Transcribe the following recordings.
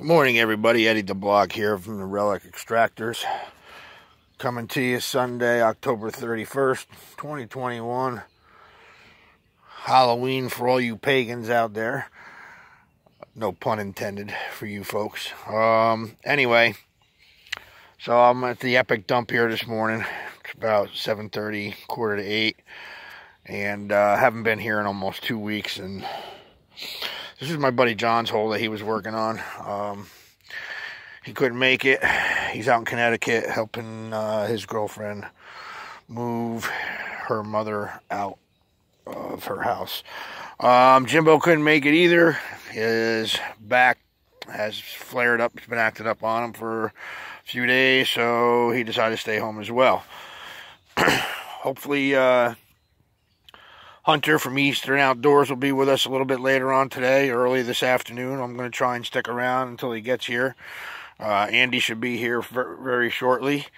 Good morning, everybody. Eddie DeBlock here from the Relic Extractors. Coming to you Sunday, October 31st, 2021. Halloween for all you pagans out there. No pun intended for you folks. Um, anyway, so I'm at the Epic Dump here this morning. It's about 7.30, quarter to 8. And uh, haven't been here in almost two weeks. And this is my buddy John's hole that he was working on. Um, he couldn't make it. He's out in Connecticut helping uh, his girlfriend move her mother out of her house. Um, Jimbo couldn't make it either. His back has flared up. It's been acting up on him for a few days, so he decided to stay home as well. Hopefully, uh, Hunter from Eastern Outdoors will be with us a little bit later on today, early this afternoon. I'm going to try and stick around until he gets here. Uh, Andy should be here very shortly.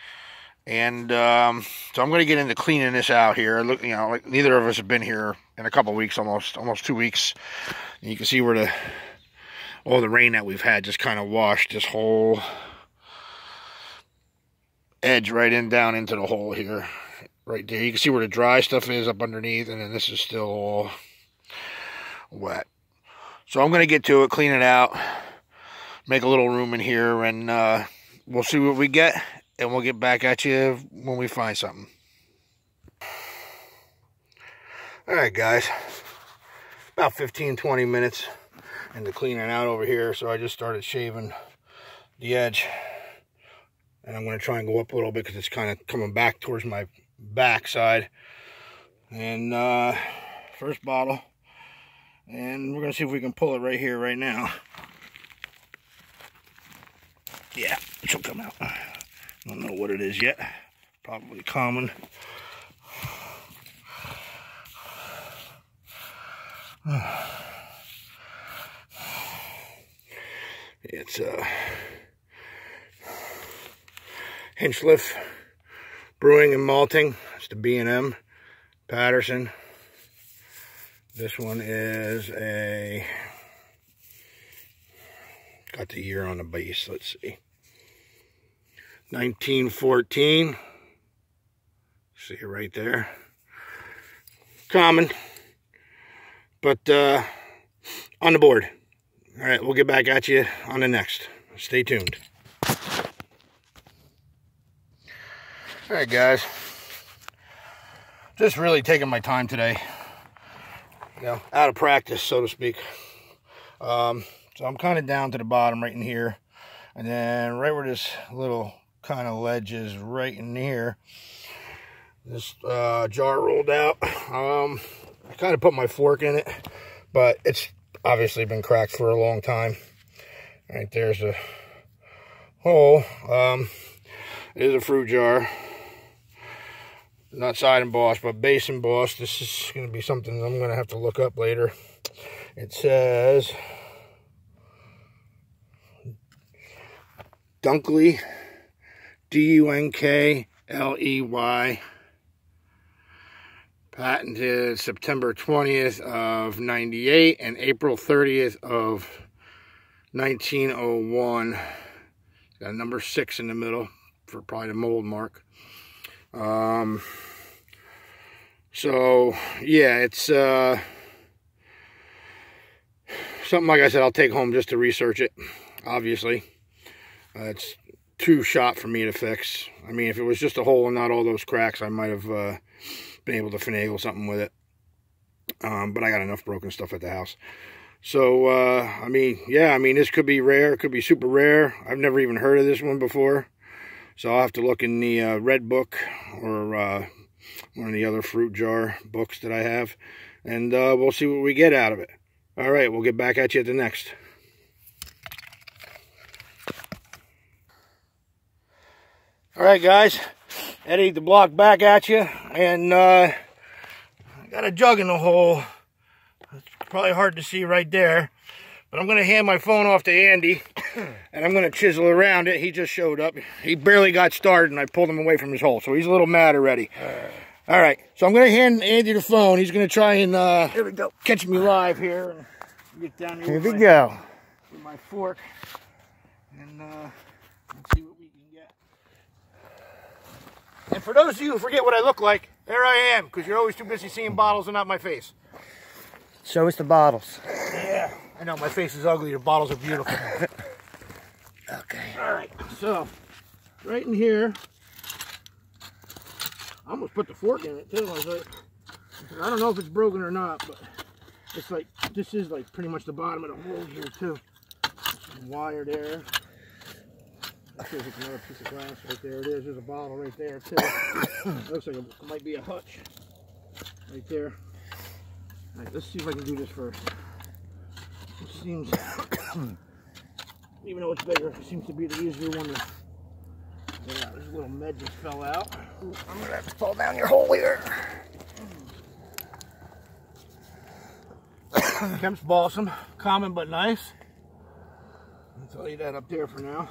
And um, so I'm going to get into cleaning this out here. Look, you know, like neither of us have been here in a couple weeks, almost almost two weeks. And you can see where the all the rain that we've had just kind of washed this whole edge right in down into the hole here right there. You can see where the dry stuff is up underneath, and then this is still wet. So I'm going to get to it, clean it out, make a little room in here, and uh, we'll see what we get, and we'll get back at you when we find something. All right, guys. About 15, 20 minutes into cleaning out over here, so I just started shaving the edge. And I'm going to try and go up a little bit because it's kind of coming back towards my backside. And uh, first bottle. And we're going to see if we can pull it right here, right now. Yeah, it should come out. Don't know what it is yet. Probably common. It's uh, Hinchliffe Brewing and Malting. It's the B&M Paterson. This one is a, got the year on the base, let's see. 1914. See it right there. Common. But uh, on the board. All right, we'll get back at you on the next. Stay tuned. All right, guys. Just really taking my time today. You know, out of practice, so to speak. Um, so I'm kind of down to the bottom right in here. And then right where this little kind of ledge is right in here. This uh, jar rolled out. Um, I kind of put my fork in it. But it's obviously been cracked for a long time. Right there's a hole. Um, it is a fruit jar not side embossed, but base embossed. This is going to be something I'm going to have to look up later. It says Dunkley, D-U-N-K-L-E-Y, patented September 20th of 98 and April 30th of 1901. Got a number six in the middle for probably the mold mark. Um, so, yeah, it's uh, something like I said, I'll take home just to research it, obviously. Uh, it's too shot for me to fix. I mean, if it was just a hole and not all those cracks, I might have uh, been able to finagle something with it. Um, but I got enough broken stuff at the house. So, uh, I mean, yeah, I mean, this could be rare. It could be super rare. I've never even heard of this one before. So I'll have to look in the uh, red book or uh, one of the other fruit jar books that I have. And uh, we'll see what we get out of it. All right, we'll get back at you at the next. All right, guys. Eddie DeBlock back at you. And uh, I got a jug in the hole. It's probably hard to see right there. But I'm going to hand my phone off to Andy. and I'm going to chisel around it. He just showed up. He barely got started, and I pulled him away from his hole. So he's a little mad already. All right. So I'm going to hand Andy the phone. He's going to try and uh, here we go. catch me live here. Get down here. Here we my, go. With my fork. and uh, let's see what we can get. And for those of you who forget what I look like, there I am, because you're always too busy seeing bottles and not my face. Show us the bottles. Yeah. I know, my face is ugly, your bottles are beautiful. Okay. All right, so right in here, I almost put the fork in it too. I was like, I don't know if it's broken or not, but it's like, this is like pretty much the bottom of the hole here too. Some wire there. Let's see if it's another piece of glass right there. It is. There's a bottle right there too. looks like it might be a hutch right there. All right, let's see if I can do this first. It seems, even though it's bigger, it seems to be the easier one to. Yeah, this little med just fell out. Ooh, I'm gonna have to fall down your hole here. Kemp's balsam, common but nice. I'll tell you that up there for now.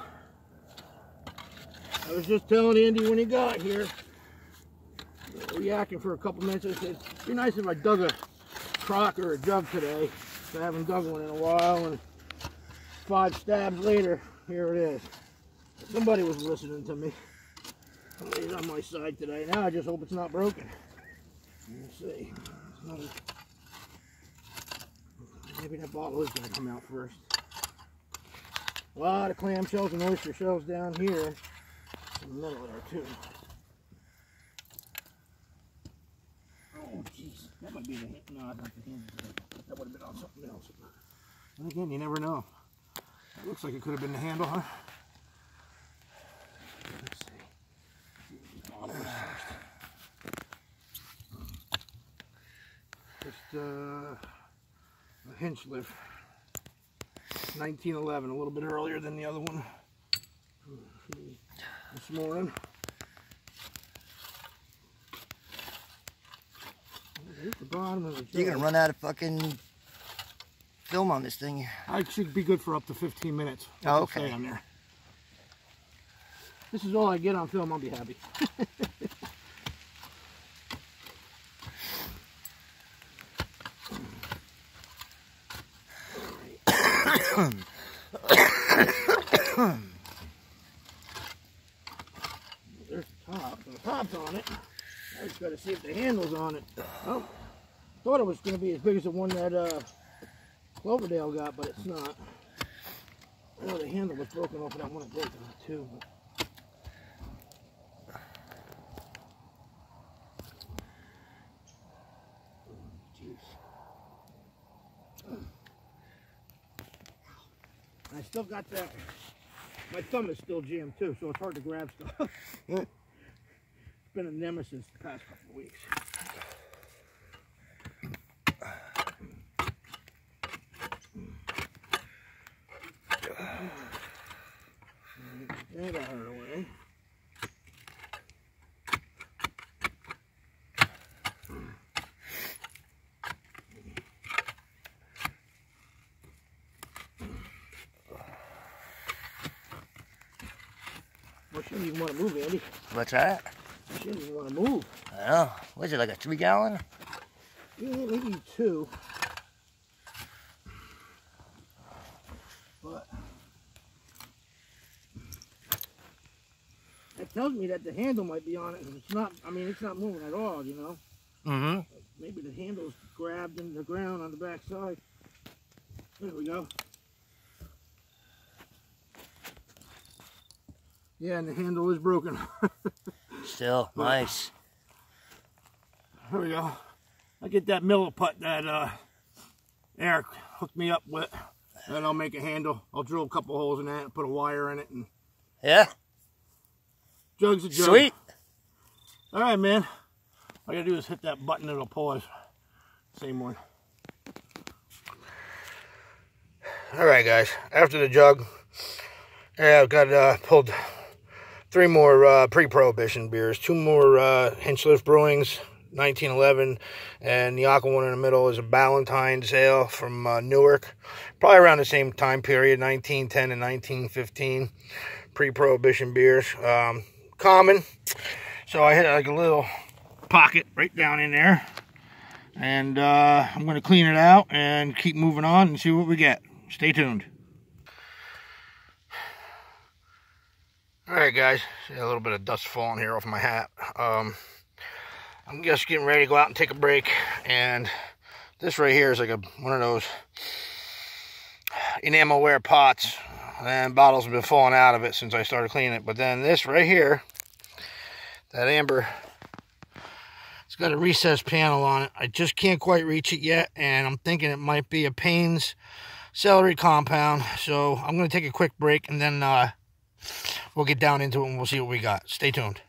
I was just telling Andy when he got here, we yakking for a couple minutes. I said, it'd be nice if I dug a crock or a jug today. I haven't dug one in a while, and five stabs later, here it is. Somebody was listening to me. Somebody's on my side today. Now I just hope it's not broken. Let's see. It's not a- Maybe that bottle is going to come out first. A lot of clam shells and oyster shells down here. In the middle there too. Jeez, that might be the hand. No, not the hand. That would have been on something else. And again, you never know. It looks like it could have been the handle, huh? Let's see. Just uh, a Hinchliffe. 1911, a little bit earlier than the other one. This morning. Here's the bottom of the You're gonna run out of fucking film on this thing. I should be good for up to 15 minutes. Oh, What's it say okay. On there. This is all I get on film. I'll be happy. There's the top. The top's on it. I just got to see if the handle's on it. Oh, thought it was going to be as big as the one that uh, Cloverdale got, but it's not. I know the handle was broken off of that one at Dayton too. But... I still got that. My thumb is still jammed too, so it's hard to grab stuff. been a nemesis the past couple of weeks. Get out of the way. Well, even want to move, Andy. What's that? Shouldn't even want to move. I don't know. What is it, like a three gallon? Yeah, maybe two. But that tells me that the handle might be on it. and It's not. I mean, it's not moving at all. You know. Mm-hmm. Maybe the handle's grabbed in the ground on the back side. There we go. Yeah, and the handle is broken. Still, nice. Here we go. I get that milliput that uh, Eric hooked me up with. Then I'll make a handle. I'll drill a couple holes in that and put a wire in it. And Yeah, jug's a jug. sweet. All right, man. All you gotta do is hit that button. It'll pause. Same one. All right, guys. After the jug, yeah, I've got uh, pulled three more uh, pre-prohibition beers, two more uh, Hinchliffe Brewings, 1911, and the aqua one in the middle is a Ballantine's ale from uh, Newark, probably around the same time period, 1910 and 1915. Pre-prohibition beers, um, common. So I hit like a little pocket right down in there, and uh, I'm going to clean it out and keep moving on and see what we get. Stay tuned. All right, guys. See a little bit of dust falling here off my hat. Um, I'm just getting ready to go out and take a break. And this right here is like a one of those enamelware pots. And bottles have been falling out of it since I started cleaning it. But then this right here, that amber, it's got a recessed panel on it. I just can't quite reach it yet. And I'm thinking it might be a Paine's celery compound. So I'm going to take a quick break and then uh, we'll get down into it and we'll see what we got. Stay tuned.